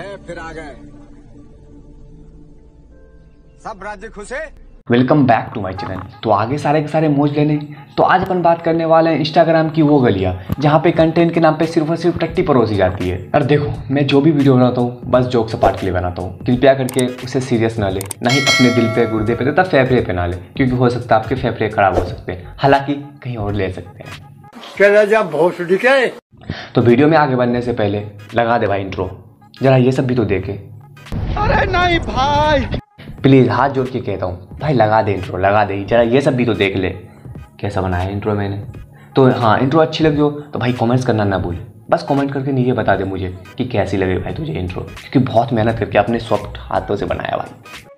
ले फिर आ गए। सब राज्य खुश है? Welcome back to my channel तो आगे सारे के सारे मौज लेने। तो आज अपन बात करने वाले हैं इंस्टाग्राम की वो गलियाँ जहाँ पे कंटेंट के नाम पे सिर्फ़ और सिर्फ़ टट्टी परोसी जाती है। और देखो मैं जो भी वीडियो बनाता हूँ बस जोक सपाट के लिए बनाता हूँ। कृपया करके उसे सीरियस ना ले ना ही अपने दिल पे गुर्दे पे तथा फेफड़े पे ना ले क्योंकि हो सकता है आपके फेफड़े खराब हो सकते हैं। हालाँकि कहीं और ले सकते हैं। तो वीडियो में आगे बढ़ने से पहले लगा दे भाई इंट्रो जरा ये सब भी तो देखे। अरे नहीं भाई। प्लीज़ हाथ जोड़ के कहता हूँ। भाई लगा दे इंट्रो लगा दे। जरा ये सब भी तो देख ले। कैसा बनाया इंट्रो मैंने? तो हाँ इंट्रो अच्छी लगी हो तो भाई कमेंट्स करना ना भूल। बस कमेंट करके नीचे बता दे मुझे कि कैसी लगे भाई तुझे इंट्रो क्योंकि बहुत मेहनत करके अपने सॉफ्ट हाथों से बनाया भाई।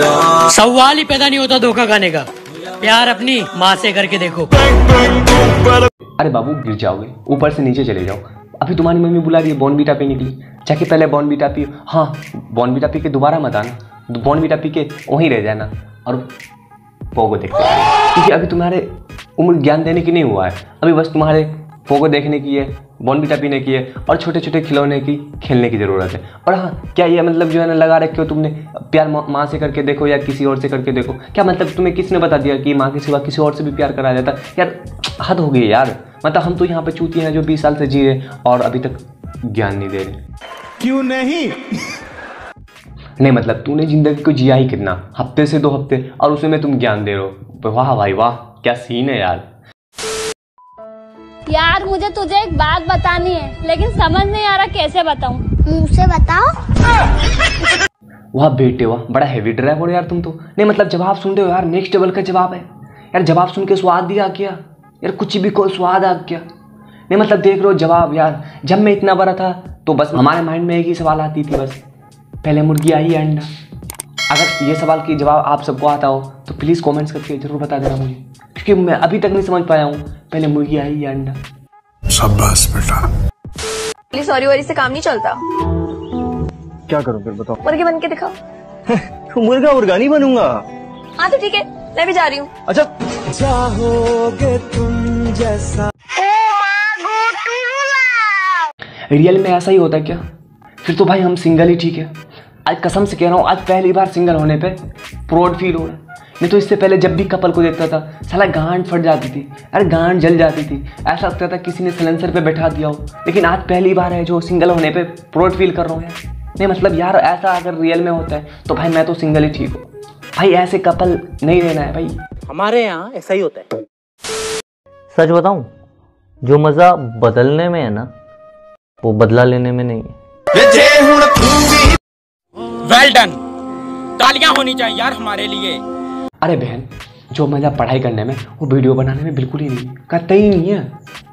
सवाल ही पैदा नहीं होता धोखा खाने का। प्यार अपनी माँ से करके देखो। अरे बाबू गिर जाओगे। ऊपर से नीचे चले जाओ। अभी तुम्हारी मम्मी बुला रही है बॉर्नबीटा पी निकली। जाके पहले बॉर्नबीटा पी हाँ बॉर्नबीटा पी के दोबारा मत आना। बॉर्नबीटा पी के वहीं रह जाना और पोगो देखते। क्योंकि अभी तुम्हारे उम्र ज्ञान देने की नहीं हुआ है। अभी बस तुम्हारे पोगो देखने की है। बॉर्नबीटा पीने की है और छोटे छोटे खिलौने की खेलने की ज़रूरत है। और हाँ क्या ये मतलब जो है ना लगा रखे हो तुमने? प्यार माँ से करके देखो या किसी और से करके देखो। क्या मतलब तुम्हें किसने बता दिया कि माँ के सिवा किसी और से भी प्यार कराया जाता? यार हद हो गई है यार। मतलब हम तो यहाँ पे चूती हैं जो बीस साल से जी रहे और अभी तक ज्ञान नहीं दे रहे। क्यों नहीं? नहीं मतलब तूने ज़िंदगी को जिया ही कितना? हफ़्ते से दो हफ़्ते और उसे में तुम ज्ञान दे रहे हो। वाह भाई वाह क्या सीन है यार। यार मुझे तुझे एक बात बतानी है लेकिन समझ नहीं आ रहा कैसे बताऊँ। मुँह से बताओ। वाह बेटे वाह बड़ा हैवी ड्राइव हो यार तुम तो। नहीं मतलब जवाब सुन रहे हो यार नेक्स्ट लेवल का जवाब है। यार जवाब सुन के स्वाद भी आ गया। यार कुछ भी कोई स्वाद आ गया। नहीं मतलब देख रहे हो जवाब यार जब मैं इतना बड़ा था तो बस हमारे माइंड में एक ही सवाल आती थी बस। पहले मुर्गी आई या अंडा। अगर ये सवाल की जवाब आप सबको आता हो तो प्लीज़ कमेंट्स करके ज़रूर बता देना मुझे। क्योंकि मैं अभी तक नहीं समझ पाया हूँ पहले मुर्गी आई या अंडा। शाबाश बेटा। सॉरी वॉरी से काम नहीं चलता। क्या करूँ फिर बताओ। मुर्गे बन के दिखाओ। मुर्गा मुर्गा नहीं बनूँगा। हाँ तो ठीक है मैं भी जा रही हूँ। अच्छा। रियल में ऐसा ही होता है क्या? फिर तो भाई हम सिंगल ही ठीक है। आज कसम से कह रहा हूँ आज पहली बार सिंगल होने पे प्राउड फील हो रहा है। नहीं तो इससे पहले जब भी कपल को देखता था साला गांड फट जाती थी अरे गांड जल जाती थी। ऐसा लगता था किसी ने सिलेंसर पे बैठा दिया हो। लेकिन आज पहली बार है जो सिंगल होने पे प्राउड फील कर रहा हूँ यार। नहीं मतलब यार ऐसा अगर रियल में होता है तो भाई मैं तो सिंगल ही ठीक हूँ। भाई ऐसे कपल नहीं रहना है भाई। हमारे यहाँ ऐसा ही होता है। सच बताऊँ जो मज़ा बदलने में है ना वो बदला लेने में नहीं है। वेल डन तालियाँ होनी चाहिए यार हमारे लिए। अरे बहन, जो मज़ा पढ़ाई करने में, वो वीडियो बनाने में बिल्कुल ही नहीं है कतई नहीं है।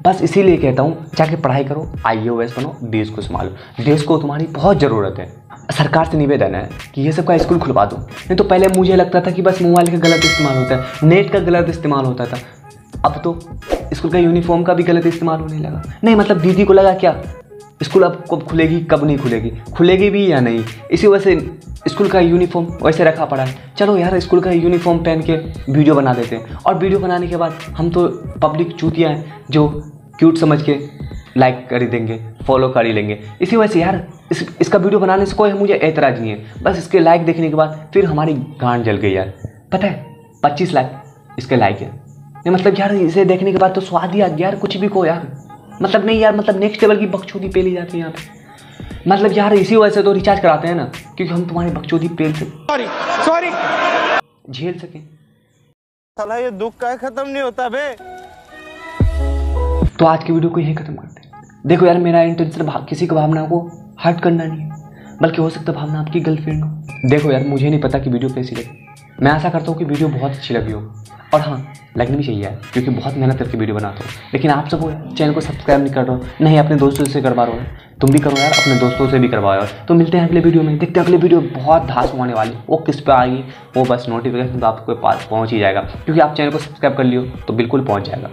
बस इसीलिए कहता हूँ, जाके पढ़ाई करो आई बनो, देश को संभालो। देश को तुम्हारी बहुत ज़रूरत है। सरकार से निवेदन है कि ये सब का स्कूल खुलवा दो। नहीं तो पहले मुझे लगता था कि बस मोबाइल का गलत इस्तेमाल होता है, नेट का गलत इस्तेमाल होता था। अब तो स्कूल का यूनिफॉर्म का भी गलत इस्तेमाल होने लगा। नहीं मतलब दीदी को लगा क्या? स्कूल अब कब खुलेगी, कब नहीं खुलेगी? खुलेगी भी या नहीं? इसी वजह से स्कूल का यूनिफॉर्म वैसे रखा पड़ा है। चलो यार, स्कूल का यूनिफॉर्म पहन के वीडियो बना देते हैं। और वीडियो बनाने के बाद हम तो पब्लिक चूतियाँ हैं, जो क्यूट समझ के लाइक कर ही देंगे फॉलो कर ही लेंगे। इसी वजह से यार, इस, इसका वीडियो बनाने से कोई मुझे ऐतराज़ नहीं है। बस इसके लाइक देखने के बाद फिर हमारी गांड जल गई यार। पता है, पच्चीस लाख इसके लाइक है। नहीं मतलब यार, इसे देखने के बाद तो स्वाद ही आ गया यार, कुछ भी को यार। मतलब नहीं यार मतलब नेक्स्ट लेवल की बकचोदी पे ली जाती है यहाँ पे। मतलब यार इसी वजह से तो रिचार्ज कराते हैं ना क्योंकि हम तुम्हारी बकचोदी पेल से सॉरी सॉरी झेल सकें। साला ये दुख का खत्म नहीं होता बे। तो आज की वीडियो को यही खत्म करते हैं। देखो यार मेरा इंटेंशन किसी की भावना को हर्ट करना नहीं है बल्कि हो सकता भावना आपकी गर्लफ्रेंड हो। देखो यार मुझे नहीं पता कि वीडियो कैसी लगी। मैं ऐसा करता हूँ कि वीडियो बहुत अच्छी लगी हो। और हाँ लगनी भी चाहिए, क्योंकि बहुत मेहनत करके वीडियो बनाता हूँ। लेकिन आप सब चैनल को सब्सक्राइब नहीं कर रहे हो। नहीं, अपने दोस्तों से करवा रहे हो। तुम भी करो यार, अपने दोस्तों से भी करवाओ यार। तो मिलते हैं अगले वीडियो में। देखते हैं अगले वीडियो बहुत धास होने वाली। वो किस पे आएगी? वो बस नोटिफिकेशन तो आपके पास पहुँच ही जाएगा। क्योंकि आप चैनल को सब्सक्राइब कर लियो तो बिल्कुल पहुँच जाएगा।